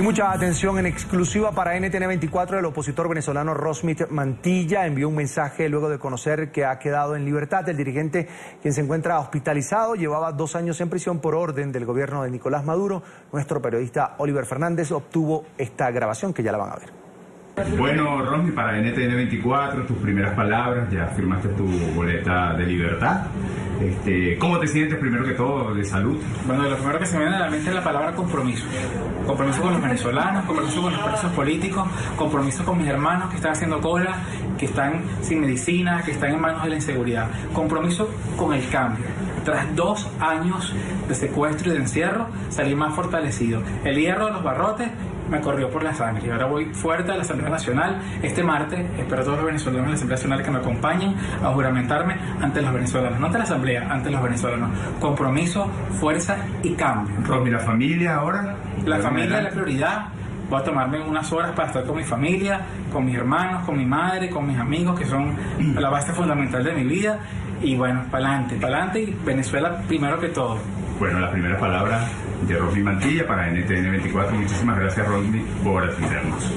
Y mucha atención en exclusiva para NTN 24. El opositor venezolano Rosmith Mantilla envió un mensaje luego de conocer que ha quedado en libertad. El dirigente, quien se encuentra hospitalizado, llevaba dos años en prisión por orden del gobierno de Nicolás Maduro. Nuestro periodista Oliver Fernández obtuvo esta grabación que ya la van a ver. Bueno, Rosmi, para NTN 24, tus primeras palabras, ya firmaste tu boleta de libertad. Este, ¿Cómo te sientes primero que todo de salud? Bueno, lo primero que se me viene a la mente es la palabra compromiso. Compromiso con los venezolanos, compromiso con los presos políticos, compromiso con mis hermanos que están haciendo cola, que están sin medicina, que están en manos de la inseguridad. Compromiso con el cambio. Tras dos años de secuestro y de encierro, salí más fortalecido. El hierro de los barrotes me corrió por la sangre. Y ahora voy fuerte a la Asamblea Nacional. Este martes espero a todos los venezolanos de la Asamblea Nacional que me acompañen a juramentarme ante los venezolanos. No ante la Asamblea, ante los venezolanos. Compromiso, fuerza y cambio. Romy, ¿la familia ahora? La familia es la prioridad. Voy a tomarme unas horas para estar con mi familia, con mis hermanos, con mi madre, con mis amigos, que son la base fundamental de mi vida. Y bueno, para adelante, para adelante y Venezuela primero que todo. Bueno, la primera palabra de Rosmi Mantilla para NTN 24. Muchísimas gracias, Rosmi, por atendernos.